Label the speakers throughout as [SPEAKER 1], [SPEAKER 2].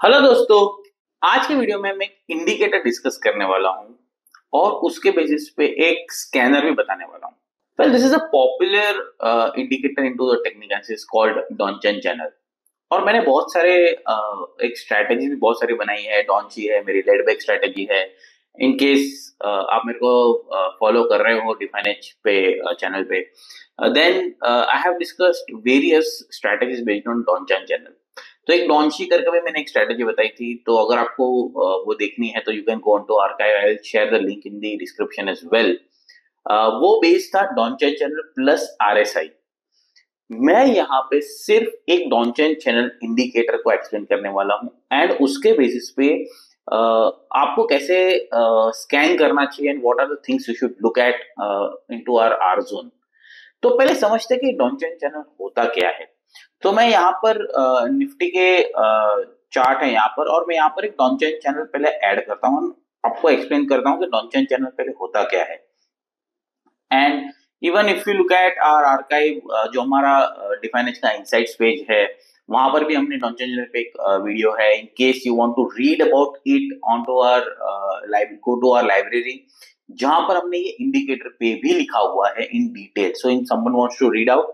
[SPEAKER 1] Hello दोस्तों आज के वीडियो में मैं एक इंडिकेटर डिस्कस करने वाला हूँ और उसके बेसिस पे एक स्कैनर भी बताने वाला हूँ। Well this is a popular indicator into the technique called Donchian channel और मैंने बहुत सारे uh, एक स्ट्रैटेजी भी बहुत सारी बनाई है। डॉन्ची है मेरी लेड बैक स्ट्रैटेजी है। इन केस uh, आप मेरे को फॉलो uh, कर रहे हो डिफाइन एच पे चैनल पे then I have discussed various strategies based on Donchian channel तो एक डॉन शीकर का भी मैंने एक स्ट्रेटेजी बताई थी। तो अगर आपको वो देखनी है तो you can go on to archive I share the link in the description as well वो बेस्ड था डॉनचेन चैनल प्लस आरएसआई मैं यहाँ पे सिर्फ़ एक डॉनचेन चैनल इंडिकेटर को एक्सप्लेन करने वाला हूँ एंड उसके बेसिस पे uh, आपको कैसे स्कैन uh, करना चाहिए and what are the things you should look at into our our zone तो पहले समझते कि डॉनचेन चैनल होता क्या है। तो मैं यहाँ पर निफ्टी के चार्ट है यहाँ पर और मैं यहाँ पर एक डॉनचेन चैनल पहले ऐड करता हूँ। आपको एक्सप्लेन करता हूँ कि डॉनचेन चैनल पहले होता क्या है। And even if you look at our archive जो हमारा डिफाइनेज का इंसाइट्स पेज है, वहाँ पर भी हमने डॉनचेन चैनल पे एक वीडियो है। In case you want to read about it on to our go to our library जहाँ पर हमने ये इंडिकेटर पे भी लिखा हुआ है in detail so in someone wants to read out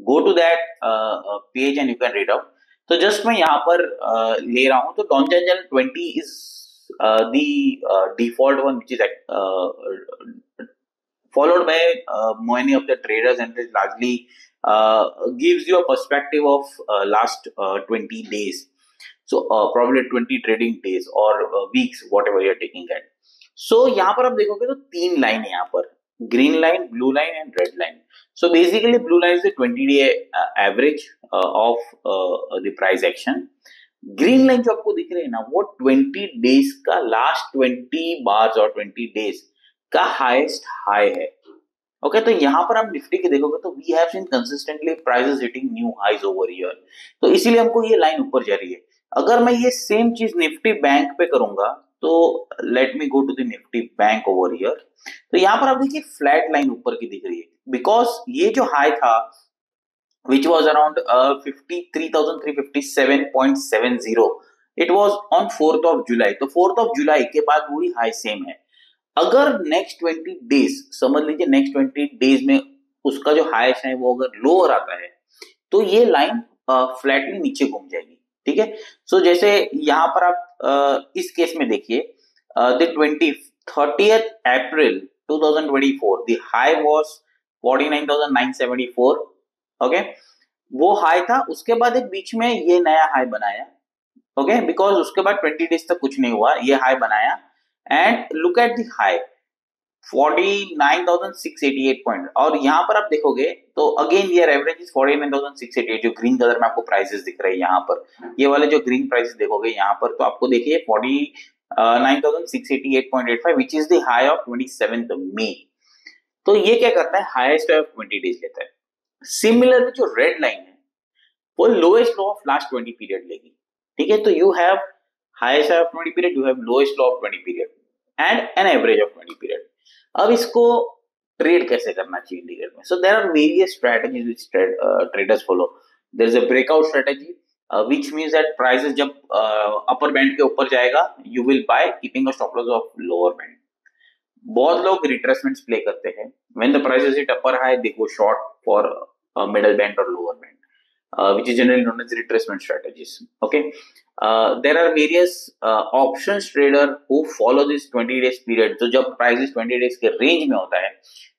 [SPEAKER 1] go to that page and you can read out तो जस्ट मैं यहाँ पर ले रहा हूँ तो Donchian twenty is the default one which is followed by many of the traders and largely gives you a perspective of last twenty days so problem twenty trading days और weeks whatever you're taking at so यहाँ पर आप देखोगे तो तीन line यहाँ पर. Green line blue line and red line. So basically blue line is the 20 day uh, average uh, of uh, the price action. Green line जो आपको दिख रही है ना वो 20 डेज़ का लास्ट 20 बार्स और 20 डेज़ का हाईएस्ट हाई है। ओके okay, तो यहाँ पर आप निफ्टी के देखोगे तो we have seen consistently prices hitting new highs over year तो इसीलिए हमको ये लाइन ऊपर जा रही है। अगर मैं ये सेम चीज़ निफ्टी बैंक पे करूँगा तो let me go to the Nifty bank over here तो यहाँ पर आप देखिए फ्लैट लाइन ऊपर की दिख रही है। बिकॉज़ ये जो हाई था which was around seven zero it was on fourth of July तो फोर्थ ऑफ़ जुलाई के बाद वही हाई सेम है। अगर नेक्स्ट ट्वेंटी डेज़ समझ लीजिए नेक्स्ट ट्वेंटी डेज़ में उसका जो हाईएस्ट है वो अगर लोअर आता है तो ये लाइन फ्लैटली uh, नीचे घूम जाएगी। ठीक है? सो जैसे यहाँ पर आप uh, इस केस में देखिए the twenty 30th April 2024, the high was 49,974. Okay वो हाई था उसके बाद एक बीच में ये नया हाई बनाया ओके okay? बिकॉज़ उसके बाद 20 डेज़ तक कुछ नहीं हुआ ये हाई बनाया and look at the high 49,688 point. और यहाँ पर आप देखोगे तो अगेन ये एवरेज इज़ 49,688 जो ग्रीन कलर में आपको प्राइसेस दिख रहे हैं यहाँ पर। ये वाले जो ग्रीन प्राइसेस देखोगे यहाँ पर तो आपको देखिए 40 9688.85 which is the high of 27th May तो ये क्या करता है? हाईएस्ट ऑफ़ 20 डेज़ लेता है। सिमिलरली जो रेड लाइन है वो lowest low of last 20 period लेगी। ठीक है? तो you have highest of 20 period you have lowest low of 20 period and an average of 20 period अब इसको ट्रेड कैसे करना चाहिए इंडिकेटर में? So there are various strategies which traders follow there is a breakout strategy which means that prices जब upper uh, band के ऊपर जाएगा you will buy keeping a stop loss of lower band बहुत लोग retracements play करते हैं. When the prices hit upper high they go short for middle band और lower band uh, which is generally known as retracement strategies. Okay, uh, there are various uh, options trader who follow this 20 days period. So जब prices 20 days के range में होता है,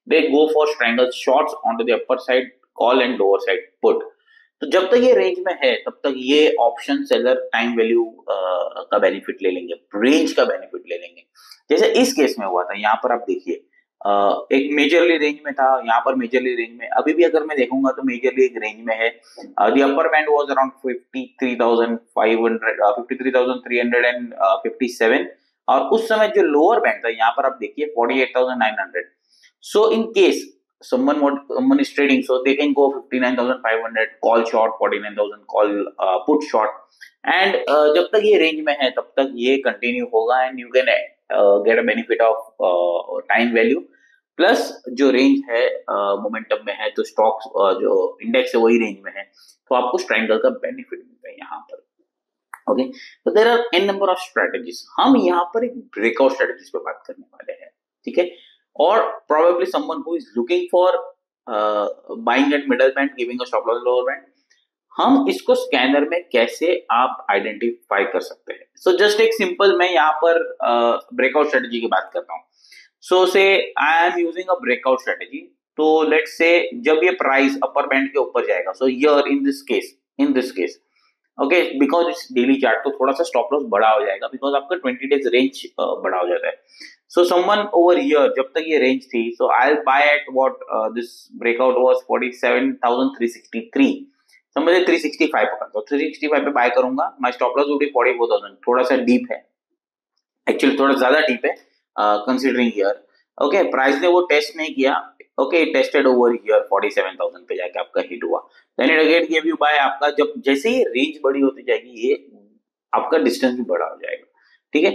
[SPEAKER 1] they go for strangle shorts onto the upper side call and lower side put. तो जब तक ये range में है तब तक ये ऑप्शन सेलर टाइम वैल्यू का बेनिफिट ले लेंगे रेंज का बेनिफिट ले लेंगे जैसे इस केस में हुआ था यहाँ पर आप देखिए एक मेजरली रेंज में था यहाँ पर मेजरली रेंज में। अभी भी अगर मैं देखूँगा तो मेजरली एक रेंज में है। The upper band was around fifty three thousand five hundred fifty three thousand three hundred and fifty seven और उस समय जो लोअर बैंड था यहाँ पर आप देखिए forty eight thousand nine hundred so in case someone what someone is trading so they can go 59500 call short 49000 call uh, put short and uh, जब तक ये रेंज में है तब तक ये कंटिन्यू होगा and you can get a benefit of time value plus जो रेंज है मोमेंटम uh, में है तो स्टॉक्स uh, जो इंडेक्स है वही रेंज में है। तो आपको स्ट्राइंगल का बेनिफिट मिलता है यहाँ पर। ओके तो there are an number of strategies हम यहाँ पर एक ब्रेकआउट स्ट्रेटेजीज पे बात करने वाले हैं। ठीक है? और probably someone who is looking for buying at middle band giving a stop loss lower band हम इसको स्कैनर में कैसे आप आइडेंटिफाई कर सकते हैं? सो जस्ट एक सिंपल मैं यहाँ पर ब्रेकआउट स्ट्रेटेजी की बात करता हूँ। So say I am using a breakout strategy तो लेट से जब ये प्राइस अपर बैंड के ऊपर जाएगा so yeah in this case in this case okay because it's daily chart तो थोड़ा सा स्टॉप लॉस बड़ा हो जाएगा बिकॉज़ आपका ट्वेंटी डेज़ रेंज बड़ा हो जाता है। सो समवन ओवर ईयर जब तक ये रेंज थी so I buy at what this breakout was forty seven thousand three sixty 47363 समझे 365 पकड़। तो 365 पे बाय करूँगा। My stop loss would be 44000 थोड़ा सा डीप है। एक्चुअली थोड़ा ज़्यादा डीप है कंसीडरिंग ईयर ओके प्राइस ने वो टेस्ट नहीं किया। ओके टेस्टेड ओवर ईयर 47000 पे जाके आपका हिट हुआ। Then it again give you buy आपका। जब जैसे ही रेंज बड़ी होती जाएगी, ये आपका डिस्टेंस भी बड़ा हो जाएगा। ठीक है?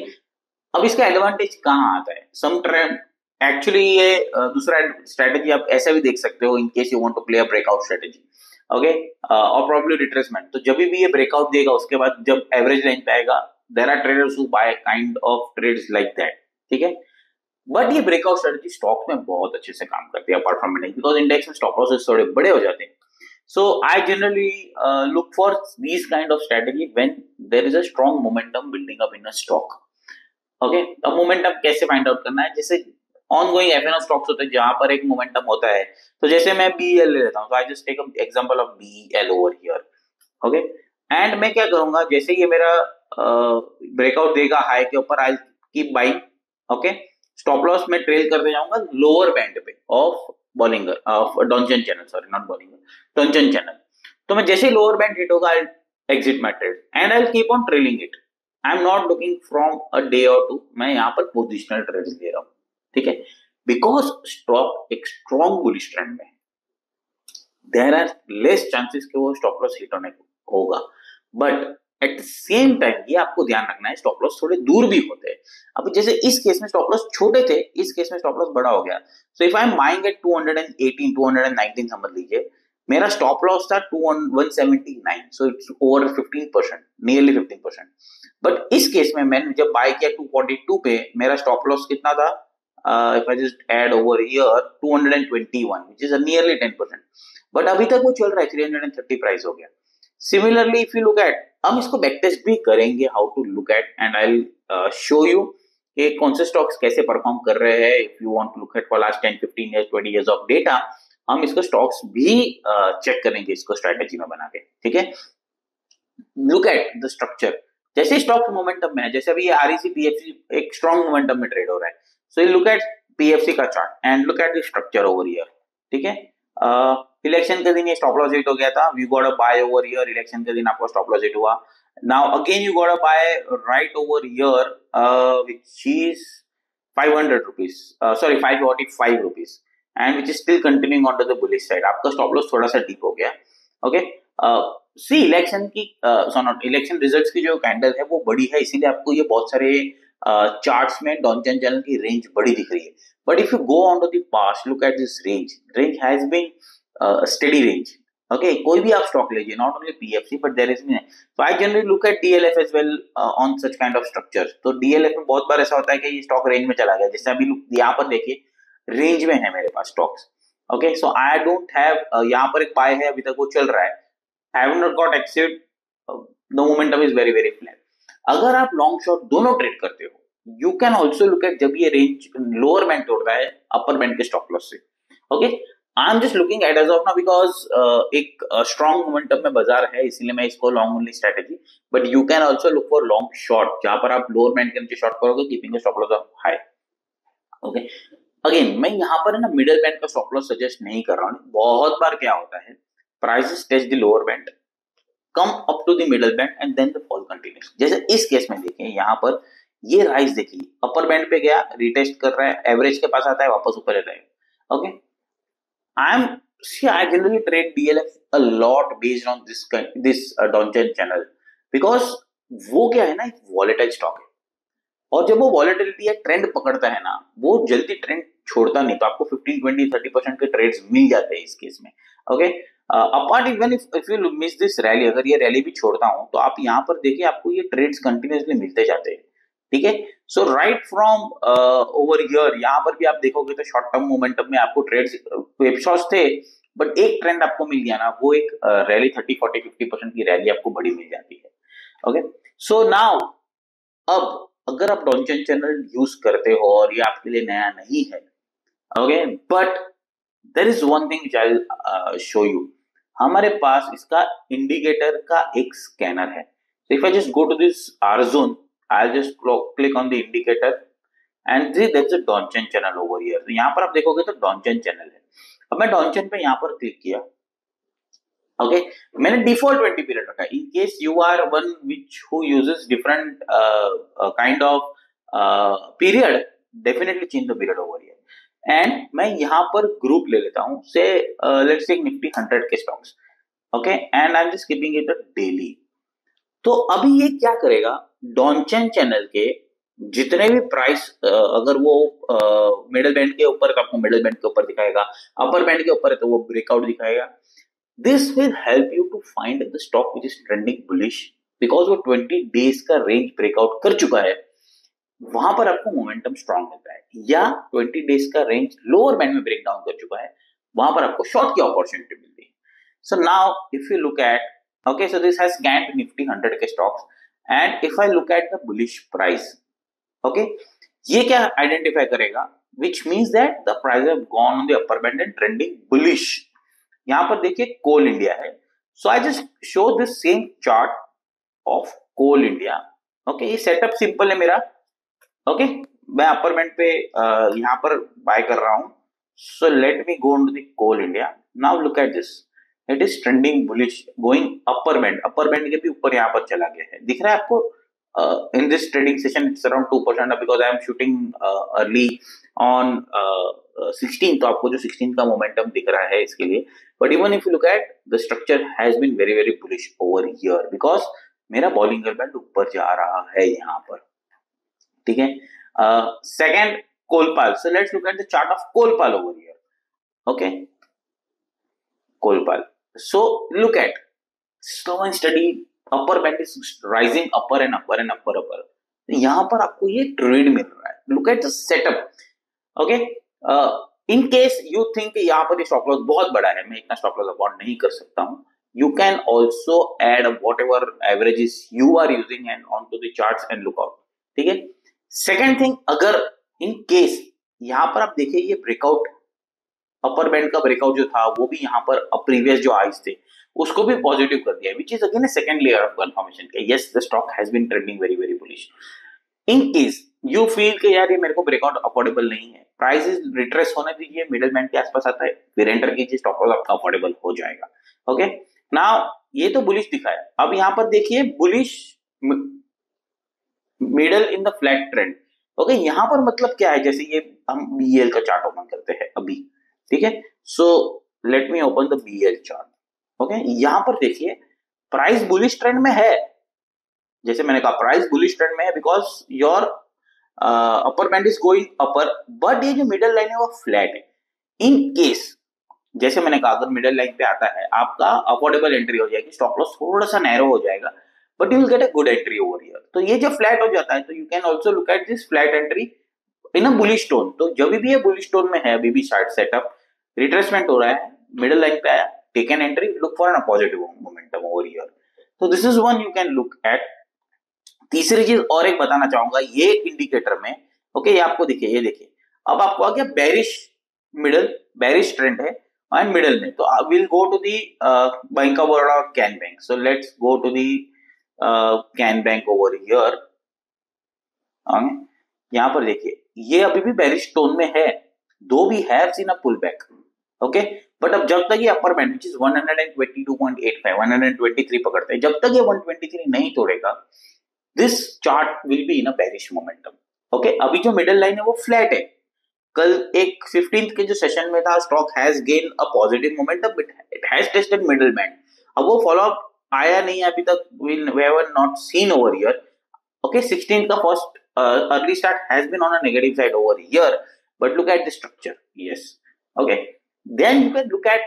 [SPEAKER 1] अब इसका एडवांटेज कहाँ आता है? सम ट्रेंड एक्चुअली ये दूसरा स्ट्रेटेजी आप ऐसा भी देख सकते हो in case you want to play a breakout strategy okay और प्रॉब्लम रिट्रेसमेंट तो जब भी ये ब्रेकआउट देगा उसके बाद जब एवरेज रेंज पे आएगा there are traders buy kind of trades like that ठीक है? बट ये ब्रेकआउट स्ट्रेटेजी स्टॉक में बहुत अच्छे से काम करती है apart from index because index में स्टॉक लॉसेस थोड़े बड़े हो जाते हैं. So I generally uh, look for these kind of when there is a strong momentum building up in a stock. Okay अब मोमेंटम कैसे फाइंड आउट करना है? जैसे on going F N stocks होते हैं जहाँ पर एक मोमेंटम होता है। तो जैसे मैं बी एल ले लेता हूँ I just take example of B L over here okay and मैं क्या करूँगा जैसे ये मेरा ब्रेकआउट uh, देगा हाई के ऊपर I keep buying okay stop loss में ट्रेल करते जाऊँगा लोअर बैंड पे of Bollinger of Donchian channel sorry not Bollinger Donchian channel तो मैं जैसे लोअर बैंड हिट होगा I exit my trade and I keep on trailing it I am not looking from a day और two मैं यहाँ पर positional trade ले रहा हूँ। ठीक है? बिकॉज़ स्टॉक एक स्ट्रॉन्ग बुलिश ट्रेंड में देर आर लेस चांसेस कि वो स्टॉप लॉस हिट होने होगा। But at the same time ये आपको ध्यान रखना है स्टॉप लॉस थोड़े दूर भी होते हैं। अब जैसे इस केस में स्टॉप लॉस छोटे थे, इस केस में स्टॉप लॉस बड़ा हो गया। So if I am buying at 218 219 समझ लीजिए, मेरा स्टॉप लॉस था two one seventy nine so it's over fifteen percent nearly fifteen percent but इस केस में मैंने जब बाय किया टू फोर्टी टू पे, मेरा स्टॉप लॉस कितना था? At over here two hundred and twenty one which is nearly ten percent but अभी तक वो चल रहा है three hundred and thirty price हो गया। Similarly if you look at हम इसको टेस्ट भी करेंगे how to look at and I show you कि कौन से स्टॉक्स कैसे परफॉर्म कर रहे हैं। If you want to look at for last 10 15 years 20 years of data हम इसको स्टॉक्स भी चेक uh, करेंगे इसको स्ट्रेटेजी में बना के ठीक है? लुक एट द स्ट्रक्चर जैसे स्टॉक मोमेंटम में है जैसे अभी ये आरईसी पीएफसी एक स्ट्रॉन्ग मोमेंटम में ट्रेड हो रहा है। So you look at PFC का chart and look at the structure over here ठीक है? इलेक्शन के दिन ये स्टॉप लॉस हिट हो गया था। We got a buy over here election के दिन आपको स्टॉप लॉस हिट हुआ। Now again you got a buy right over here which is 500 rupees. uh, sorry 545 rupees. And which is still continuing onto the bullish side. आपका stop loss थोड़ा सा deep हो गया। Okay सी election की so not election results की जो candle है वो बड़ी है। इसीलिए आपको ये बहुत सारे चार्ट्स में डॉन्चन चैनल की रेंज बड़ी दिख रही है। But if you go on to the look at this range range has been study range okay कोई भी आप स्टॉक लीजिए not only PFC but there is me so I generally look at DLF as well on such kind of structure तो DLF में बहुत बार ऐसा होता है कि ये स्टॉक रेंज में चला गया। जैसे अभी यहाँ पर देखिए रेंज में है मेरे पास stocks okay so I don't have यहाँ पर एक पाए है, अभी तक वो चल रहा है। I have not got except the momentum is very very flat अगर आप लॉन्ग शॉर्ट दोनों ट्रेड करते हो you can also look at जब ये रेंज लोअर बैंड तोड़ रहा है अपर बैंड के स्टॉप लॉस से। Okay I am just looking at as of ना बिकॉज़ एक स्ट्रॉन्ग uh, मोमेंटम में बाज़ार है इसीलिए मैं इसको long only strategy but you can also look for long short जहाँ पर आप लोअर बैंड के नीचे शॉर्ट करोगे keeping stop loss off high okay again मैं यहाँ पर है ना मिडिल बैंड का स्टॉप लॉस सजेस्ट नहीं कर रहा हूँ। बहुत बार क्या होता है prices test the lower band come up to the middle band and then the fall continues जैसे इस केस में देखिए यहाँ पर ये राइस देखिए अपर बैंड पे गया रिटेस्ट कर रहा है एवरेज के पास आता है वापस ऊपर रहता okay I am see i generally trade dlf a lot based on this this uh, donchen channel. Because वो क्या है ना एक वॉलेटाइल स्टॉक है। और जब वो वॉलेटिलिटी है ट्रेंड पकड़ता है ना वो जल्दी ट्रेंड छोड़ता नहीं तो आपको 15 20 30 परसेंट के ट्रेड्स मिल जाते हैं इस केस में। Okay apart even if if you miss this rally अगर ये रैली भी छोड़ता हूँ तो आप यहाँ पर देखिए आपको ये ट्रेड्स कंटिन्यूसली मिलते जाते हैं। ठीक है? So right from over here यहाँ पर भी आप देखोगे तो शॉर्ट टर्म मोमेंटम में आपको ट्रेड्स वेबशॉट्स थे बट एक ट्रेंड आपको मिल गया ना, वो एक rally thirty forty fifty percent की रैली आपको बड़ी मिल जाती है। ओके सो नाउ अब अगर आप डॉन्चन चैनल यूज़ करते हो और ये आपके लिए नया नहीं है okay but there is one thing I show you हमारे पास इसका इंडिकेटर का एक स्कैनर है। If I just go to this R zone I just click on the indicator and that's a Donchian channel over here तो यहाँ पर आप देखोगे तो डॉन्चन चैनल है। अब मैं डॉन्चन पे यहाँ पर क्लिक किया। Okay okay? मैंने डिफ़ॉल्ट ट्वेंटी पीरियड रखा। In case you are one which who uses different kind of period definitely change the period over here and मैं यहाँ पर ग्रुप ले लेता हूँ। So let's take Nifty hundred के stocks okay and I am just keeping it daily तो अभी ये क्या करेगा? डॉन्चन चैनल के जितने भी प्राइस अगर वो मिडल बैंड के ऊपर, आपको मिडल बैंड के ऊपर दिखाएगा अपर बैंड के ऊपर तो वो ब्रेकआउट दिखाएगा। This will help you to find the stock which is trending bullish because वो 20 डेज़ का रेंज ब्रेकआउट कर चुका है। वहाँ पर आपको मोमेंटम स्ट्रॉन्ग मिलता है। या 20 डेज़ का रेंज लोअर बैंड में ब्रेक डाउन कर चुका है, वहाँ पर आपको शॉर्ट की अपॉर्चुनिटी मिलती है। So now if you look at okay, so this has scanned nifty 100 के stocks, and if i look at the bullish price, okay, ये क्या आइडेंटिफाई करेगा? Which means that the price have gone on the upper band and trending bullish यहाँ पर देखिए कोल India है। So I just show this same chart of Coal India okay ये setup simple है मेरा। ओके? मैं अपर बैंड पे यहाँ पर बाय कर रहा हूँ। So let me go to the Coal India now look at this it is trending bullish going upper band upper band के भी ऊपर यहाँ पर चला गया है। दिख रहा है आपको? In this trading session it's around two percent because I am shooting early on sixteen तो आपको जो सिक्सटीन का मोमेंटम दिख रहा है इसके लिए। But even if you look at the structure has been very very bullish over here because मेरा बॉलिंग बैंड ऊपर जा रहा है यहाँ पर। ठीक है? Second Colpal so let's look at the chart of Colpal over here okay Colpal so look at slow and study upper band is rising upper and upper and upper upper यहाँ पर आपको ये ट्रेड मिल रहा है। Look at the setup okay in case you think यहाँ पर stop loss बहुत बड़ा है, मैं इतना स्टॉप लॉस अफोर्ड नहीं कर सकता हूँ। You can also add whatever average you are using and on to dart and lookout ठीक है? सेकेंड थिंग अगर इन केस यहाँ पर आप देखिए ये ब्रेकआउट अपर बैंड का ब्रेकआउट जो था, वो भी यहाँ पर प्रीवियस जो आइज़ थे, उसको भी पॉजिटिव कर दिया which is again second layer of confirmation के। Yes the stock has been trending very very bullish in case you feel के यार ये मेरे को ब्रेकआउट अफोर्डेबल नहीं है प्राइस रिट्रेस होने दीजिए मिडिल बैंड के आसपास आता है, फिर एंटर कीजिए स्टॉक लॉस आपका अफोर्डेबल हो जाएगा। Okay okay? नाउ ये तो बुलिश दिखाया। अब यहाँ पर देखिए bullish middle in the flat trend okay यहाँ पर मतलब क्या है? जैसे ये हम बीएल का चार्ट ओपन करते हैं अभी, ठीक है? So let me open the B L chart okay यहाँ पर देखिए प्राइस बुलिश ट्रेंड में है। जैसे मैंने कहा प्राइस बुलिश ट्रेंड में है because your upper band is going upper but ये जो मिडल लाइन है वो फ्लैट है। इन केस जैसे मैंने कहा, अगर मिडल लाइन पे आता है, आपका अफोर्डेबल एंट्री हो जाएगी स्टॉप लॉस थोड़ा सा नैरो हो जाएगा। But you will get a good entry over here तो ये जो फ्लैट हो जाता है तो you can also look at this flat entry in a bullish tone तो जब भी ये बुलिश टोन में है, अभी भी शार्ट सेटअप रिट्रेसमेंट हो रहा है मिडिल लाइन पे आया take an entry look for an positive momentum over here तो this is one you can look at तीसरी चीज़ और एक बताना चाहूँगा, ये इंडिकेटर में ओके ये आपको देखिए ये देखिए। अब आपको आ गया बैरिश मिडल बैरिश ट्रेंड है एंड मिडल में। तो will go to the bank of और Canbank so let's go to the Canbank over here यहाँ पर देखिए, ये अभी भी बेरिश टोन में है। दो भी have seen a pull back okay but अब जब तक ये अपर बैंड विच इज़ 122.85 123 पकड़ते हैं, जब तक ये 123 नहीं तोड़ेगा this chart will be in a bearish momentum okay अभी जो मिडिल लाइन है वो फ्लैट है। कल एक फिफ्टींथ के जो सेशन में था stock has gain a positive momentum it has tested middle band अब वो फॉलो अप आया नहीं है अभी तक will have not seen over here okay 16th का first uh, early start has been on a negative side over here but look at the structure yes okay then you can look at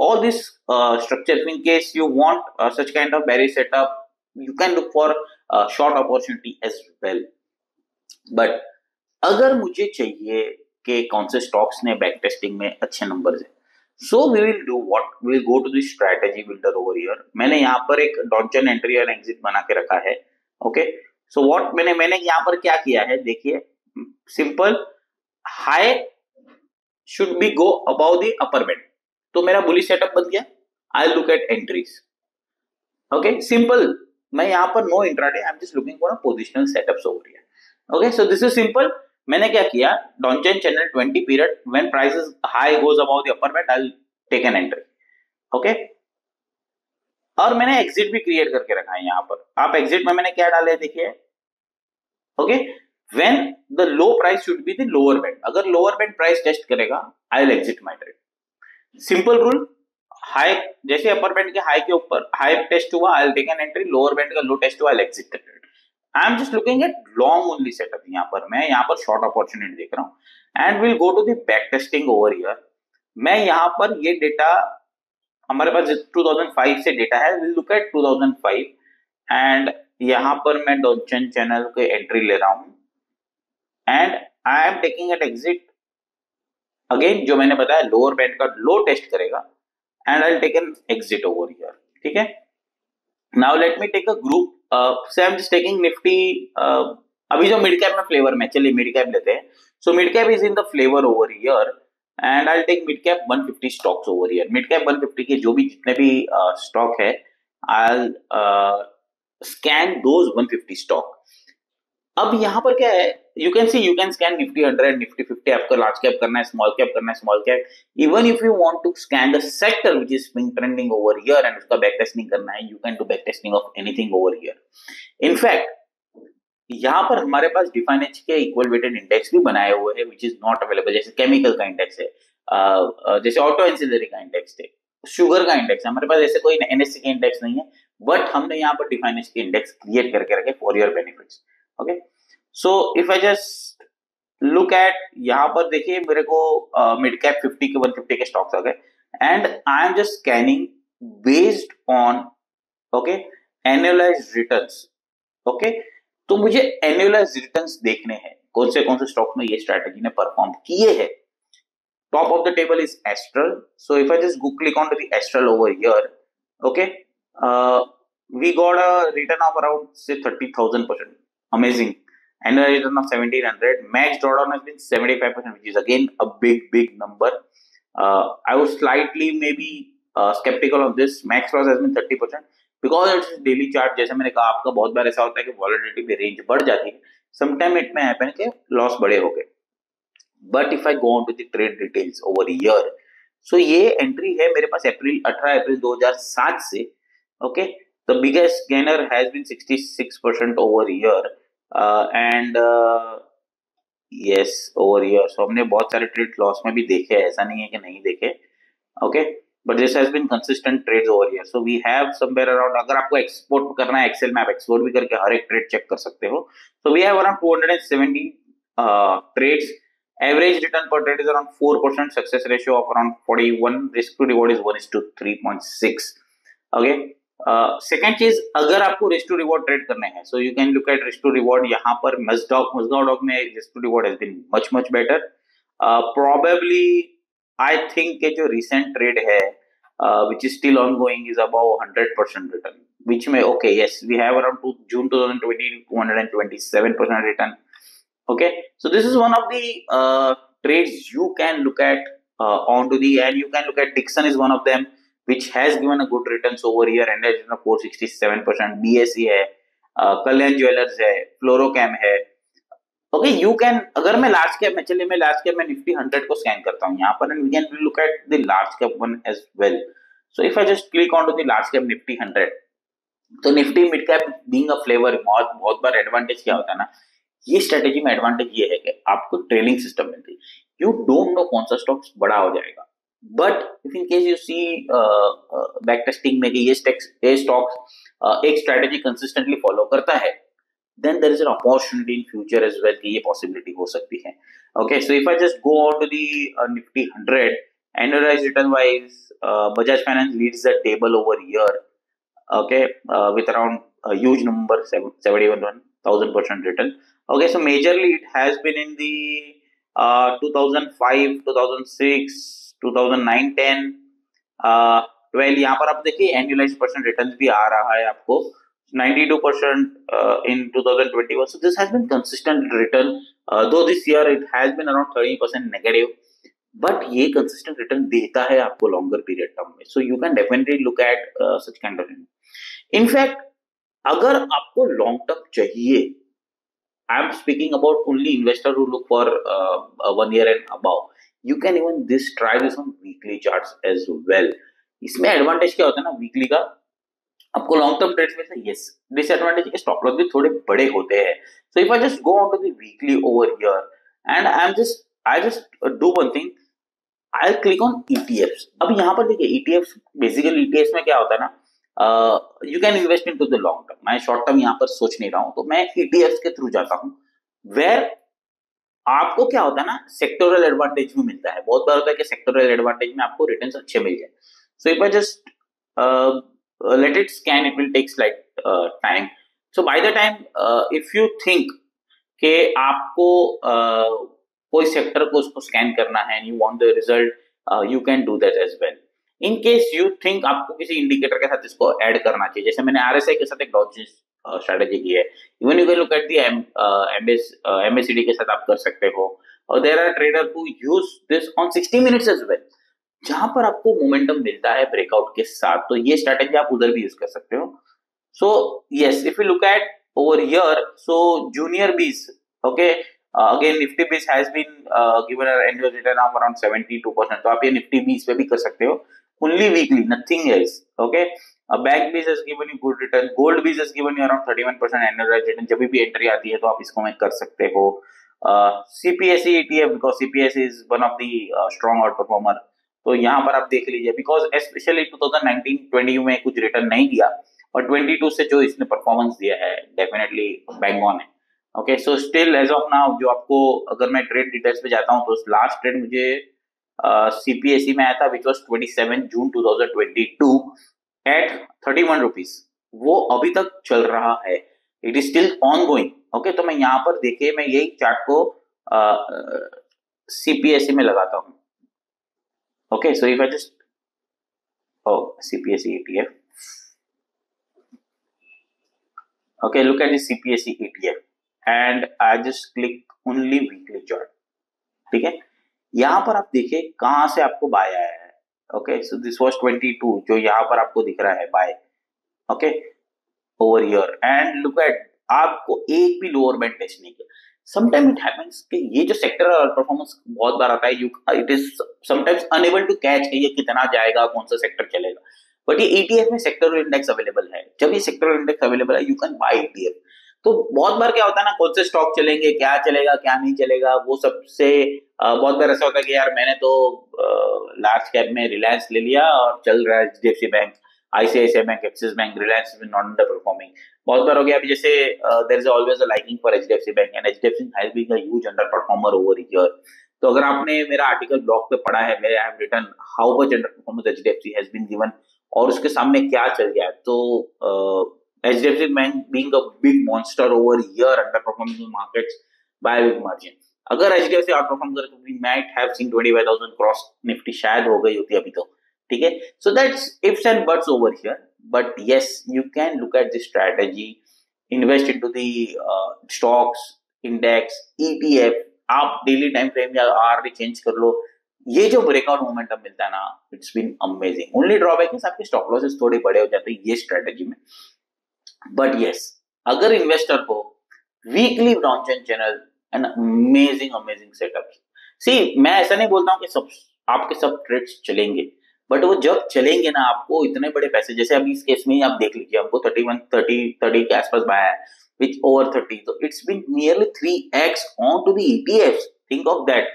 [SPEAKER 1] all this uh, structure in case you want uh, such kind of bearish setup you can look for a short opportunity as well but अगर मुझे चाहिए कि कौन से stocks ने back testing में अच्छे number है so we will do what will go to the strategy builder over here मैंने यहाँ पर एक डॉन्चन एंट्री और एग्जिट बना के रखा है ओके सो व्हाट मैंने मैंने यहाँ पर क्या किया है? देखिए simple high should be go above the upper band तो मेरा बुली सेटअप बन गया। I look at entries okay simple मैं यहाँ पर no intraday I am just looking for a positional setups over here okay so this is simple मैंने क्या किया? Donchian channel 20 period when prices high goes about the upper band I take an entry okay और मैंने exit भी create करके रखा है यहाँ पर। आप एग्जिट में मैंने क्या डाले देखिए? Okay when the low price should be the lower band अगर लोअर बैंड प्राइस टेस्ट करेगा I will exit my trade simple rule high जैसे अपर बैंड के हाई के ऊपर हाई टेस्ट हुआ I will take an entry lower band का low test हुआ I will exit the trade I am just looking at long only setup यहाँ पर। मैं यहाँ पर शॉर्ट अपॉर्चुनिटी देख रहा हूँ। And will go to the back testing over here मैं यहाँ पर ये डेटा हमारे पास 2005 से डेटा है विल लुक एट 2005 एंड यहाँ पर मैं डॉचन चैनल के एंट्री ले रहा हूँ। And I am taking at exit again जो मैंने बताया लोअर बैंड का लो टेस्ट करेगा। And I take an exit over here ठीक है? Now let me take a group so taking Nifty अभी जो मिड कैप में फ्लेवर में चलिए मिड कैप लेते हैं। So mid cap is in the flavour over here and I take mid cap 150 stocks over here mid cap 150 के जो भी जितने भी स्टॉक uh, है आई स्कैन दोज 150 स्टॉक अब यहाँ पर क्या है? You can see you can scan Nifty hundred Nifty fifty आपको लार्ज कैप करना है स्मॉल कैप करना है small cap even if you want to scan the sector which is swing trending over here and उसका back testing करना है you can do back testing of anything over here in fact यहाँ पर हमारे पास define H K equal weighted index भी बनाए हुए हैं विच इज़ नॉट अवेलेबल जैसे केमिकल का इंडेक्स है जैसे ऑटो एंसिलरी का इंडेक्स है शुगर का इंडेक्स हमारे पास ऐसे कोई एनएससी का इंडेक्स नहीं है बट हमने यहाँ पर define H K index create करके रखे for your benefits okay so if I just look at यहाँ पर देखिए मेरे को मिड कैप 50 के 150 के स्टॉक्स आ गए। And I am just scanning based on okay annualise return okay तो मुझे एनुअलाइज रिटर्न देखने हैं। कौन से कौन से स्टॉक में ये स्ट्रैटेजी ने परफॉर्म किए हैं? Top of the table is Astral so if I just go click on to Astral over here okay we got a return of around say 30,000 percent. Amazing. Annual return of 1700 max drawdown has been 75% which is again a big big number. Uh, i was slightly maybe uh, skeptical of this. Max loss has been 30% because it's daily chart जैसे मैंने कहा आपका बहुत बार ऐसा होता है कि validity में रेंज बढ़ जाती है समटाइम इट में हैपन के लॉस बड़े हो गए. But if I go on to trade details over year so ये एंट्री है मेरे पास अप्रैल 18 अप्रैल 2007 से okay the biggest gainer has been 66% over year and yes over year so हमने बहुत सारे ट्रेड लॉस में भी देखे, ऐसा नहीं है कि नहीं देखे okay but this has been consistent trades over year so we have somewhere around अगर आपको एक्सपोर्ट करना है एक्सेल में आप एक्सपोर्ट भी करके हर एक ट्रेड चेक कर सकते हो। So we have around 270 trades average return per trade is around 4% success ratio of around 41 risk to reward is 1 is to 3.6 okay? Second uh, चीज़ अगर आपको रिस्क टू रिवॉर्ड ट्रेड करने हैं so you can look at risk to reward यहाँ पर मजडॉक मजगाव में risk to reward has been much much better probably I think के जो रिसेंट ट्रेड है which is still on going is about hundred percent return which may okay yes we have around two, june 2020 227 percent return okay so this is one of the uh, trades you can look at uh, onto the and you can look at dixon is one of them which has given a good returns over here and is 467% BSE है कल्याण jewellers है, फ्लोरोकैम है। Okay you can अगर मैं large cap में, चलिए मैं large cap में Nifty hundred को स्कैन करता हूँ। यहाँ पर and we can look at the large cap one as well so if I just click on to the large cap Nifty hundred तो Nifty mid cap being a flavour बहुत बहुत बार advantage क्या होता है ना? ये स्ट्रेटेजी में advantage ये है कि आपको ट्रेलिंग सिस्टम मिलती है। यू डोंट नो कौन सा स्टॉक्स बड़ा हो जाएगा। But if in case you see back testing में कि ये ये स्टॉक uh, एक स्ट्रेटेजी कंसिस्टेंटली फॉलो करता है then there is an opportunity in future as well कि ये possibility हो सकती है okay so if I just go on to the uh, Nifty 100 annualized return wise Bajaj Finance leads the table over here. Okay, uh, with around a huge number, 71,000 percent return. Okay, so majorly it has been in the uh, 2005, 2006, 2009, 10, uh, 12. यहाँ पर आप देखिए percent भी आ रहा है आपको 92 percent uh, in 2021. So this has been consistent return. Uh, though this year it has been around 30 percent negative. But ये consistent return देता है आपको लॉन्गर पीरियड टर्म में so you can definitely look at such kind of in fact अगर आपको long term चाहिए I am speaking about only investor look for one year and about you can even this try this on weekly charts as well इसमें advantage क्या होता है ना weekly का? आपको लॉन्ग टर्म ट्रेड्स में से यस डिसएडवांटेज के स्टॉप लॉस भी थोड़े बड़े होते हैं। So if I just go on to the weekly over here and I am just I just do one thing I click on ETF अब यहाँ पर देखिए ईटीएफ बेसिकली ईटीएफ में क्या होता है ना you can invest in to the long term मैं शॉर्ट टर्म यहाँ पर सोच नहीं रहा हूँ तो मैं ईटीएफ के थ्रू जाता हूँ। वेर आपको क्या होता है ना सेक्टोरल एडवांटेज भी मिलता है। बहुत बार होता है कि सेक्टोरल एडवांटेज में आपको रिटर्न अच्छे मिल जाए। So if I just scan it will take slight uh, time. So by the time uh, if you think कि आपको uh, कोई सेक्टर को उसको स्कैन करना है and you want the result you can do that as well in case you think आपको किसी indicator के साथ इसको ऐड करना चाहिए, जैसे मैंने आरएसआई के साथ एक डॉजिस स्ट्रेटेजी की है। Even you can look at the MS MSCD के साथ आप कर सकते हो। और there are trader who use this on 60 minutes as well जहाँ पर आपको मोमेंटम मिलता है ब्रेकआउट के साथ तो ये स्ट्रेटेजी आप उधर भी यूज़ कर सकते हो। So yes if you look at over here so junior bees okay again Nifty bees has been given annual return of around 72% तो आप ये निफ्टी बीस पे भी कर सकते हो। Only weekly nothing else okay bank bees has given you good return gold bees has given you around 31% annual return जब भी एंट्री आती है तो आप इसको में कर सकते हो। CPSE ETF because CPSE is one of the strong outperformer तो यहाँ पर आप देख लीजिए बिकॉज़ स्पेशली 2019-20 में कुछ रिटर्न नहीं दिया और 22 से जो इसने परफॉर्मेंस दिया है डेफिनेटली बैंक ऑन है okay so still as of now जो आपको, अगर मैं ट्रेड डिटेल्स पे जाता हूँ तो लास्ट ट्रेड मुझे सीपीएसई uh, में आया था which was twenty seven June two thousand twenty two at thirty one rupees वो अभी तक चल रहा है। It is still on going okay तो मैं यहाँ पर देखे मैं यही चार्ट को सीपीएसई uh, में लगाता हूँ। Okay so if I just, oh, CPSE ETF. Okay, look at the CPSE ETF and I just click only weekly chart. ठीक है? यहाँ पर आप देखिए कहाँ से आपको बाय आया है। ओके सो दिस वाज 22 जो यहाँ पर आपको दिख रहा है buy okay over here and look at आपको एक भी लोअर बैंड टेस्ट नहीं किया समटाइम इट हैपेंस कि ये जो सेक्टर परफॉर्मेंस बहुत बार आता है you it is sometimes unable to catch ये कितना जाएगा, कौन सा सेक्टर चलेगा। बट ये ईटीएफ में सेक्टर इंडेक्स अवेलेबल है। जब ये सेक्टर इंडेक्स अवेलेबल है यू कैन बाय ईटीएफ तो बहुत बार क्या होता है ना, कौन से स्टॉक चलेंगे, क्या चलेगा, क्या नहीं चलेगा, वो सबसे बहुत बार ऐसा होता है कि यार मैंने तो लार्ज कैप में रिलायंस ले लिया और चल रहा है H D F C bank ICICI bank Axis bank Reliance not underperforming बहुत बार हो गया, अभी जैसे there is always a liking for H D F C bank and H D F C has been huge underperformer over year तो अगर आपने मेरा आर्टिकल ब्लॉग पे पढ़ा है, मेरे I have written how much underperformance H D F C has been given और उसके सामने क्या चल गया तो H F C bank being a big monster over year underperforming markets by big margin अगर H D F C outperform करे तो we might have seen twenty five thousand cross Nifty शायद हो गई होती अभी तो ठीक है? So that's ifs and buts over here yes you can look at this strategy invest into the uh, stocks index etf आप डेली टाइम फ्रेम या आर चेंज कर लो। ये जो ब्रेकआउट मोमेंटम मिलता है ना it's been amazing only drawback है आपके स्टॉप लॉसेस थोड़े बड़े हो जाते हैं ये स्ट्रेटेजी में। बट यस अगर इन्वेस्टर को weekly ब्रॉन्चन channel an amazing amazing setup सी मैं ऐसा नहीं बोलता हूँ कि सब आपके सब ट्रेड्स चलेंगे बट वो जब चलेंगे ना आपको इतने बड़े पैसे जैसे अभी इस केस में आप देख लीजिए आपको थर्टी वन थर्टी थर्टी के आसपास बाया है विच ओवर थर्टी तो it's been nearly three X on to the ETF think of that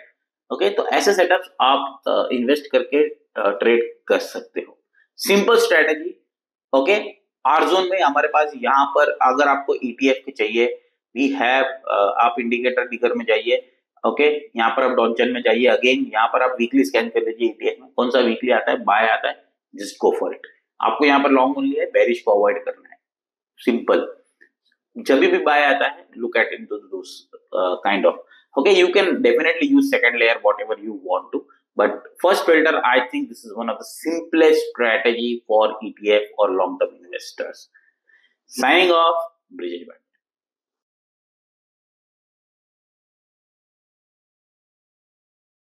[SPEAKER 1] okay तो ऐसे सेटअप आप इन्वेस्ट uh, करके ट्रेड uh, कर सकते हो। सिंपल स्ट्रेटेजी ओके आरजोन में हमारे पास यहाँ पर अगर आपको ईटीएफ के चाहिए वी हैव uh, आप इंडिकेटर डिगर में जाइए ओके यहाँ पर आप डॉनचन में जाइए अगेन यहाँ पर आप वीकली स्कैन कर लीजिए ईटीएफ में कौन सा वीकली आता है बाय आता है जस्ट गो फॉर इट आपको यहाँ पर लॉन्ग ओनली है बैरिश को अवॉइड करना है सिंपल जब भी बाय आता है look at in to kind of okay? You can definitely use second layer whatever you want to. But first filter i think this is one of the simplest strategy for etf or long term investors. Signing off bridget